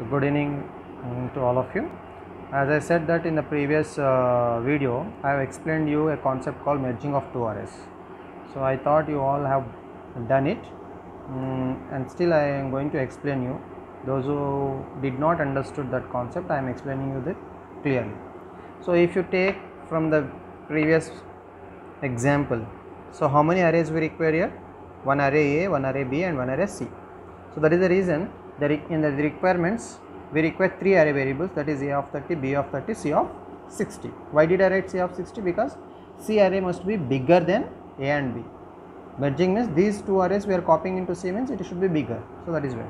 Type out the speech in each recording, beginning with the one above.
So good evening mm, to all of you. As I said that in the previous uh, video, I have explained you a concept called merging of two arrays. So I thought you all have done it, mm, and still I am going to explain you. Those who did not understood that concept, I am explaining you that clearly. So if you take from the previous example, so how many arrays we require here? One array A, one array B, and one array C. So that is the reason that in the requirements we require three array variables that is A of 30, B of 30, C of 60. Why did I write C of 60? Because C array must be bigger than A and B. Merging means these two arrays we are copying into C means it should be bigger. So that is why.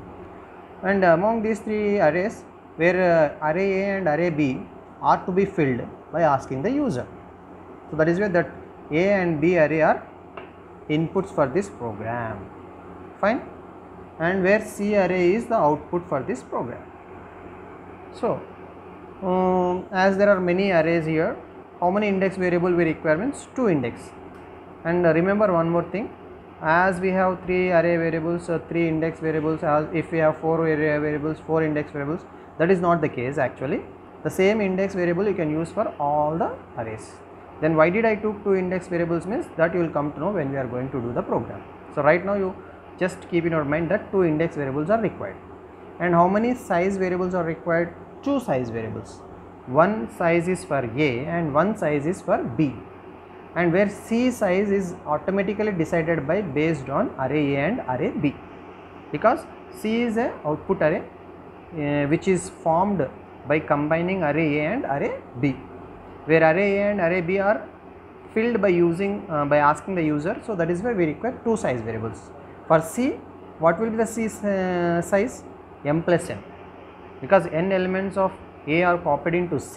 And among these three arrays where uh, array A and array B are to be filled by asking the user. So that is why that A and B array are inputs for this program. Fine and where C array is the output for this program. So, um, as there are many arrays here, how many index variable we require means 2 index. And uh, remember one more thing, as we have 3 array variables, uh, 3 index variables, as if we have 4 array variables, 4 index variables, that is not the case actually. The same index variable you can use for all the arrays. Then why did I took 2 index variables means that you will come to know when we are going to do the program. So, right now you just keep in your mind that two index variables are required. And how many size variables are required? Two size variables. One size is for a and one size is for b. And where c size is automatically decided by based on array a and array b. Because c is a output array uh, which is formed by combining array a and array b. Where array a and array b are filled by using uh, by asking the user so that is why we require two size variables for C, what will be the C uh, size? m plus n because n elements of A are copied into C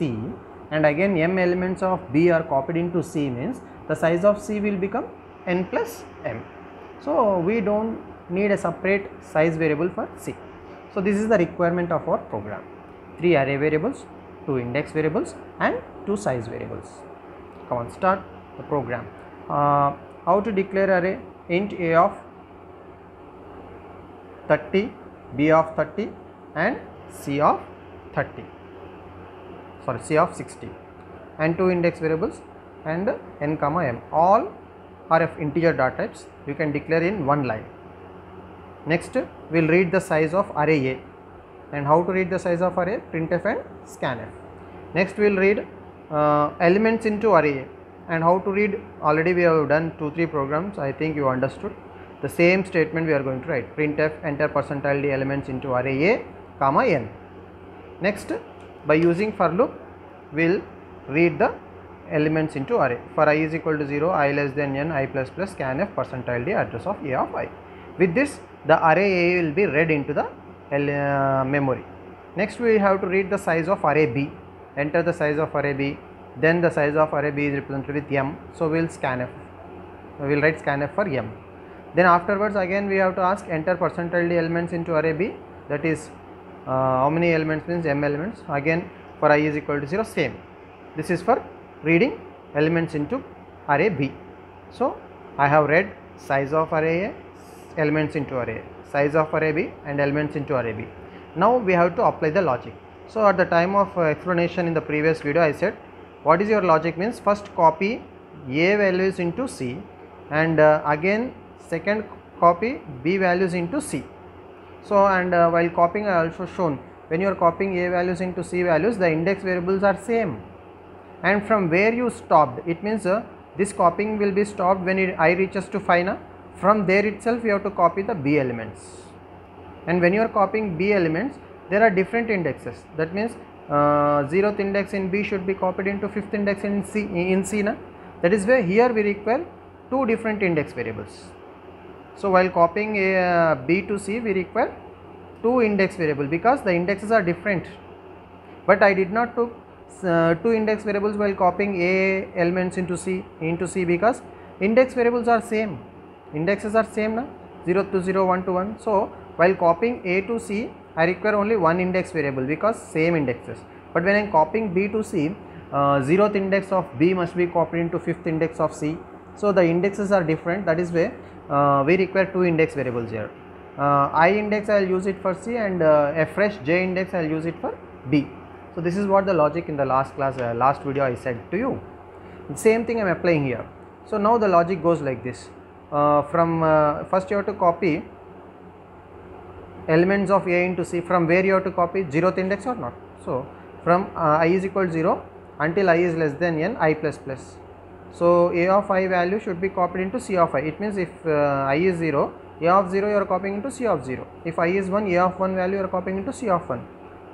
and again m elements of B are copied into C means the size of C will become n plus m. So, we do not need a separate size variable for C. So, this is the requirement of our program 3 array variables, 2 index variables and 2 size variables. Come on start the program. Uh, how to declare array int A of 30, B of 30 and C of 30 sorry C of 60 and two index variables and n comma m. All are of integer data types you can declare in one line. Next we will read the size of array A. And how to read the size of array? Printf and scanf. Next we will read uh, elements into array and how to read? Already we have done 2 3 programs. I think you understood the same statement we are going to write. Printf enter percentile d elements into array a comma n. Next by using for loop we will read the elements into array. For i is equal to 0 i less than n i plus plus scanf percentile d address of a of i. With this the array a will be read into the uh, memory. Next we have to read the size of array b. Enter the size of array b. Then the size of array b is represented with m. So we will scanf we will write scanf for m then afterwards again we have to ask enter percentile d elements into array b. That is uh, how many elements means m elements. Again for i is equal to 0 same. This is for reading elements into array b. So i have read size of array a elements into array size of array b and elements into array b. Now we have to apply the logic. So at the time of uh, explanation in the previous video i said what is your logic means? First copy a values into c and uh, again second copy b values into c. So, and uh, while copying I also shown when you are copying a values into c values the index variables are same. And from where you stopped it means uh, this copying will be stopped when it, i reaches to 5 na from there itself you have to copy the b elements. And when you are copying b elements there are different indexes. That means uh, 0th index in b should be copied into 5th index in c in c na? That is where here we require two different index variables so, while copying a uh, to C we require two index variable because the indexes are different, but I did not took uh, two index variables while copying A elements into C into C because index variables are same, indexes are same na? 0 to 0, 1 to 1. So, while copying A to C I require only one index variable because same indexes, but when I am copying B to C uh, 0th index of B must be copied into 5th index of C. So, the indexes are different. That is where we require two index variables here. Uh, i index i'll use it for c and uh, a fresh j index i'll use it for b. So this is what the logic in the last class uh, last video i said to you. Same thing i'm applying here. So now the logic goes like this. Uh, from uh, first you have to copy elements of a into c. From where you have to copy? zeroth index or not? So from uh, i is equal to 0 until i is less than n i plus plus so a of i value should be copied into c of i. It means if uh, i is 0 a of 0 you are copying into c of 0 if i is 1 a of 1 value you are copying into c of 1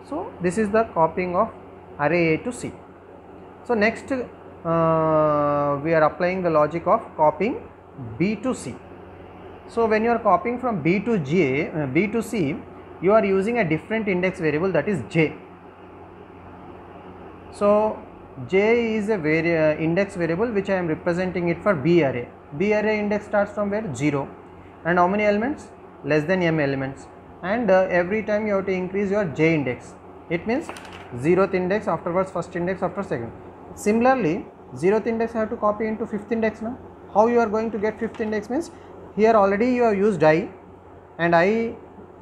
so this is the copying of array a to c. So next uh, we are applying the logic of copying b to c. So when you are copying from b to j uh, b to c you are using a different index variable that is j. So j is a vari uh, index variable which i am representing it for b array. B array index starts from where? 0 and how many elements? Less than m elements. And uh, every time you have to increase your j index. It means 0th index afterwards first index after second. Similarly 0th index I have to copy into 5th index now. How you are going to get 5th index means here already you have used i and i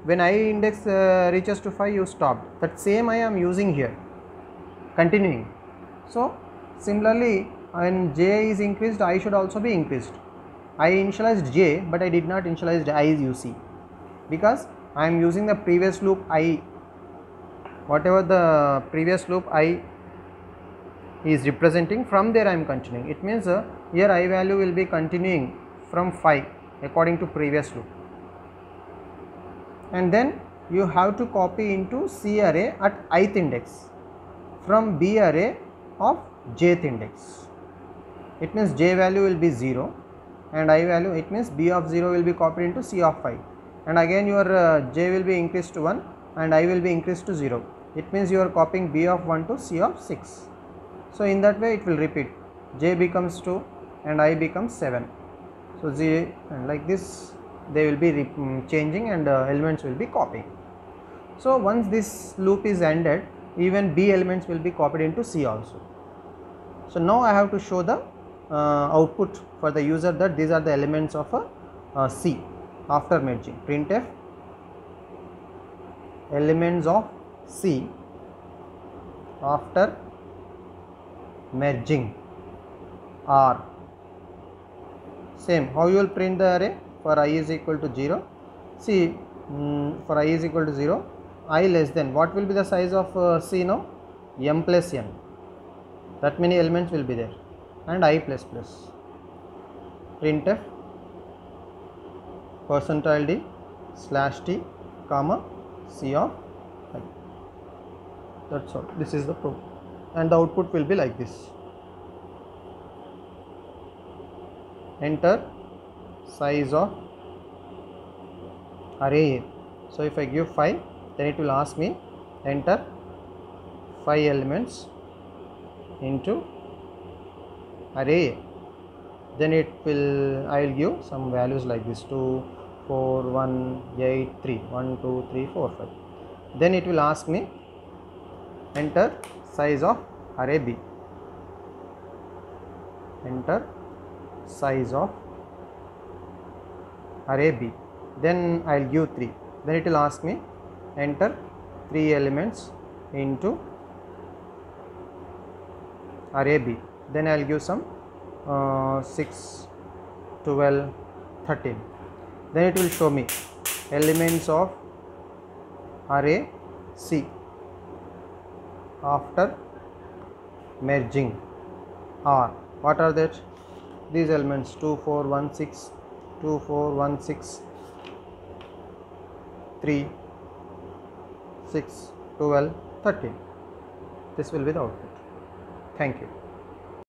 when i index uh, reaches to 5 you stopped. That same i am using here. Continuing so similarly when j is increased i should also be increased. I initialized j but I did not initialize i you see. Because I am using the previous loop i whatever the previous loop i is representing from there I am continuing. It means uh, here i value will be continuing from 5 according to previous loop. And then you have to copy into c array at ith index. From b array of jth index. It means j value will be 0 and i value it means b of 0 will be copied into c of 5 and again your uh, j will be increased to 1 and i will be increased to 0 it means you are copying b of 1 to c of 6 so in that way it will repeat. J becomes 2 and i becomes 7 so and like this they will be mm, changing and uh, elements will be copying. So once this loop is ended even b elements will be copied into c also. So now i have to show the uh, output for the user that these are the elements of a uh, c after merging. Printf elements of c after merging are same how you will print the array? For i is equal to 0 see mm, for i is equal to 0 i less than. What will be the size of uh, c now m plus n that many elements will be there. And i plus plus. Printf percentile d slash t comma c of i that's all. This is the proof. And the output will be like this. Enter. Size of array A. So if I give 5 then it will ask me enter 5 elements into array Then it will I will give some values like this 2, 4, 1, 8, 3, 1, 2, 3, 4, 5. Then it will ask me enter size of array B. Enter size of array B then I will give 3 then it will ask me enter 3 elements into array B. Then I will give some uh, 6 12 13 then it will show me elements of array C after merging R. What are that? These elements 2 4 1 6 2 4 1 6 3 6 12 13 this will be the output. Thank you